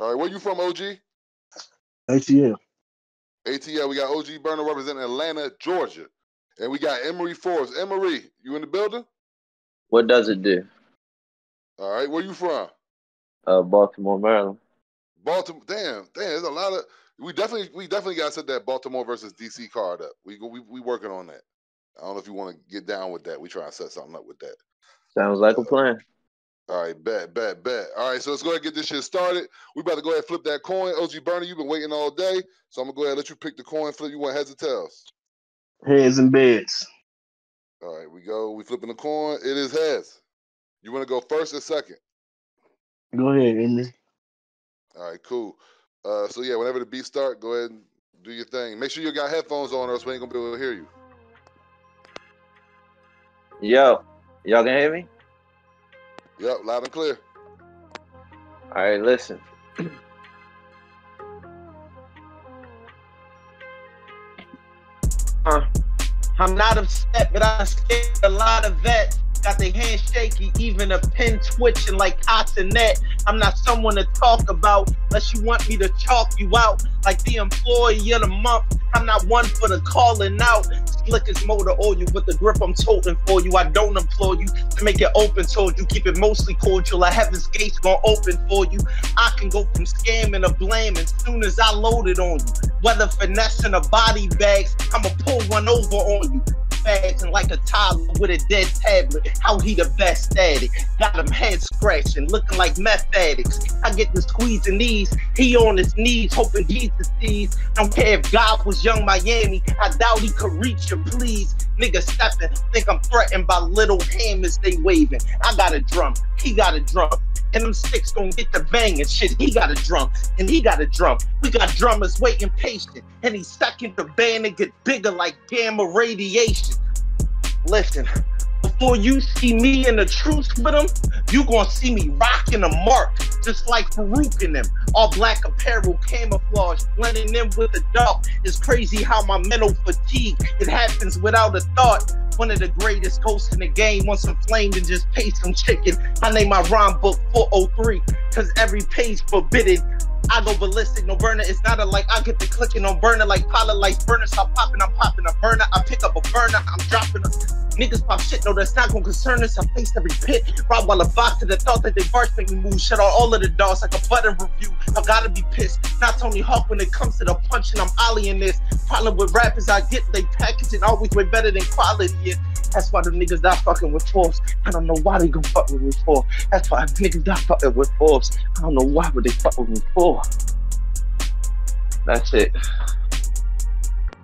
All right, where you from, OG? ATL. ATL. We got OG Burnna representing Atlanta, Georgia, and we got Emory Forbes. Emory, you in the building? What does it do? All right, where you from? Uh, Baltimore, Maryland. Baltimore. Damn, damn. There's a lot of. We definitely, we definitely got to set that Baltimore versus DC card up. We we we working on that. I don't know if you want to get down with that. We try to set something up with that. Sounds like a plan. All right, bet, bet, bet. All right, so let's go ahead and get this shit started. We about to go ahead and flip that coin. OG Burnna, you've been waiting all day, so I'm gonna go ahead and let you pick the coin. Flip. You want heads or tails? Heads and beds. All right, we go. We flipping the coin. It is heads. You want to go first or second? Go ahead, Emory. All right, cool. Uh, so yeah, whenever the beat start, go ahead and do your thing. Make sure you got headphones on, or else we ain't gonna be able to hear you. Yo, y'all can hear me? Yep, loud and clear. All right, listen. Uh, I'm not upset, but I'm scared a lot of vets. Got their hands shaky, even a pen twitching like Cotonet. I'm not someone to talk about unless you want me to chalk you out like the employee of the month. I'm not one for the calling out. Slick as motor oil you with the grip I'm toting for you. I don't implore you to make it open. Told you keep it mostly cordial. A heaven's gates gonna open for you. I can go from scamming to blaming soon as I load it on you. Whether finessing or body bags, I'ma pull one over on you fagging like a toddler with a dead tablet. How he the best at it? Got him head scratching, looking like meth addicts. I get the squeezing these. He on his knees, hoping Jesus sees. Don't care if God was young Miami. I doubt he could reach you, please. Nigga stepping, think I'm threatened by little hammers they waving. I got a drum, he got a drum. And them sticks gonna get the banging shit. He got a drum, and he got a drum. We got drummers waiting patient, and he's second the band and get bigger like gamma radiation. Listen, before you see me in the truce with him, you gonna see me rocking a mark, just like Farouk in them. All black apparel, camouflage, blending in with the dark. It's crazy how my mental fatigue, it happens without a thought. One of the greatest ghosts in the game wants some flame and just pay some chicken. I name my rhyme book 403, cause every page forbidden. I go ballistic, no burner. It's not a like I get the clicking on burner like pilot lights burner. Stop popping, I'm popping a burner. I pick up a burner, I'm dropping a niggas pop shit. No, that's not gonna concern us. I face every pit. Rob while a box to the thought that they bars make me move. Shut out all of the dogs like a button review. I gotta be pissed. Not Tony Hawk when it comes to the punching. I'm ollieing this. Problem with rappers, I get they packaging always way better than quality. Yeah. That's why the niggas not fucking with force. I don't know why they gonna fuck with me for. That's why niggas not fucking with force. I don't know why would they fuck with me for. That's it.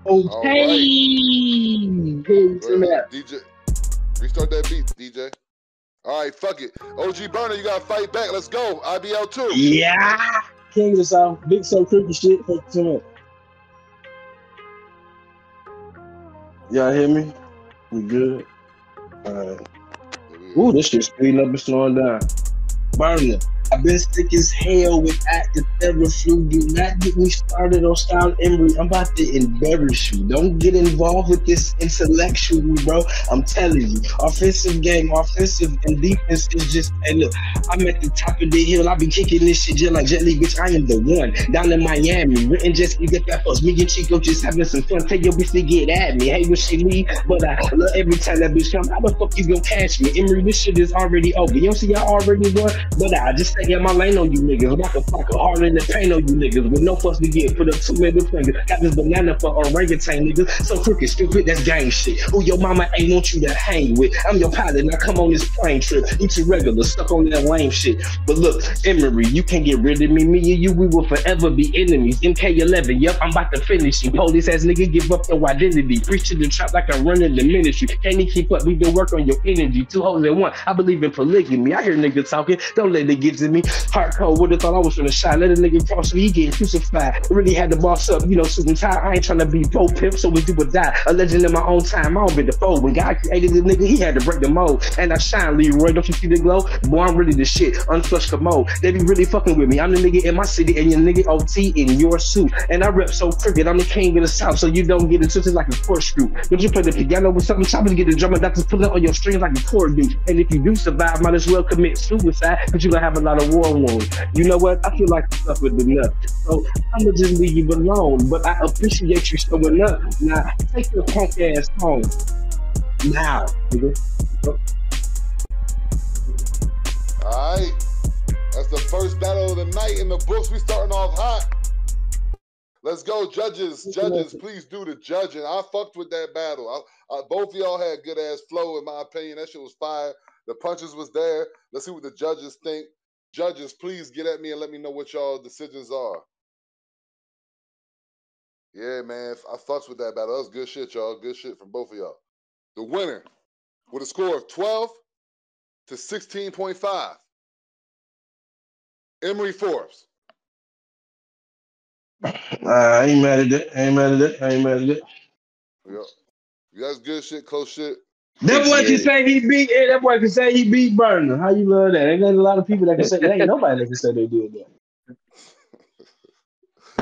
All Okay. right. Heads Go and ahead, beds. DJ, restart that beat, DJ. All right, fuck it. OG Burnna, you gotta fight back. Let's go. IBL two. Yeah. King of the South. Big so creepy shit. Heads and beds. Y'all hear me? We good? Alright. Ooh, this shit speeding up and slowing down. Burner. I've been sick as hell with active Theraflu. Do not get me started on style Emory. I'm about to embarrass you. Don't get involved with this intellectual, bro. I'm telling you. Offensive game, offensive and defense is just, hey, look, I'm at the top of the hill. I be kicking this shit just like Jet bitch. I am the one down in Miami. Written just to get that post. Me and Chico just having some fun. Tell your bitch to get at me. Hey, when she leave, but I love every time that bitch come. How the fuck you gonna catch me? Emory, this shit is already over. You don't see I already won, but I just stay in my lane on you niggas. I'm about to fuck a hard in the paint on you niggas with no fuss to get. Put up two middle fingers. Got this banana for orangutan niggas. So crooked, stupid, that's gang shit. Who your mama ain't want you to hang with? I'm your pilot. Now come on this plane trip. You too regular, stuck on that lame shit. But look, Emory, you can't get rid of me. Me and you, we will forever be enemies. MK11, yep, I'm about to finish you. Police ass nigga, give up your identity. Preach to the trap like I'm running the ministry. Can't keep up. We been work on your energy. Two hoes in one. I believe in polygamy. I hear niggas talking. Don't let it get to me. Hardcore would have thought I was gonna shine. Let a nigga cross me. He getting crucified. Really had to boss up. You know, suit and tie. I ain't trying to be pro pimp, so we do or die. A legend in my own time. I don't be the foe. When God created the nigga, he had to break the mold. And I shine, Leroy. Don't you see the glow? Boy, I'm really the shit. Unflushed commode. They be really fucking with me. I'm the nigga in my city, and your nigga OT in your suit. And I rep so cricket. I'm the king of the south, so you don't get it twisted like a corkscrew. Don't you play the piano with something choppers? Get the drummer doctors pull it on your strings like a chord do. And if you do survive, might as well commit suicide, cause you gonna have a lot lot of war wounds. You know what? I feel like I suffered enough. So I'm gonna just leave you alone. But I appreciate you showing up. Now take your punk ass home. Now, nigga. All right. That's the first battle of the night in the books. We starting off hot. Let's go, judges. Judges, please do the judging. I fucked with that battle. I, I, both of y'all had good ass flow, in my opinion. That shit was fire. The punches was there. Let's see what the judges think. Judges, please get at me and let me know what y'all decisions are. Yeah, man, I fucks with that battle. That was good shit, y'all. Good shit from both of y'all. The winner with a score of 12 to 16.5. Emory Forbes. I ain't mad at it. I ain't mad at it. I ain't mad at it. Yeah. You guys good shit, close shit. That boy can say he beat. eh, That boy can say he beat Burnna. How you love that? Ain't a lot of people that can say. that. ain't nobody that can say they did that.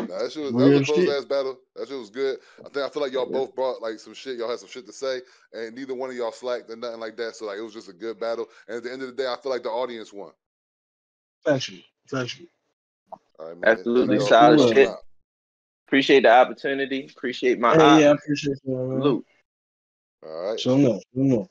Nah, that shit was, that was a close ass battle. That shit was good. I think I feel like y'all both brought like some shit. Y'all had some shit to say, and neither one of y'all slacked or nothing like that. So like it was just a good battle. And at the end of the day, I feel like the audience won. Factual. Factual. All right, man. Absolutely solid shit. Appreciate the opportunity. Appreciate my Hey, eye. yeah, I appreciate you. man. Salute. All right. Enough. Show enough.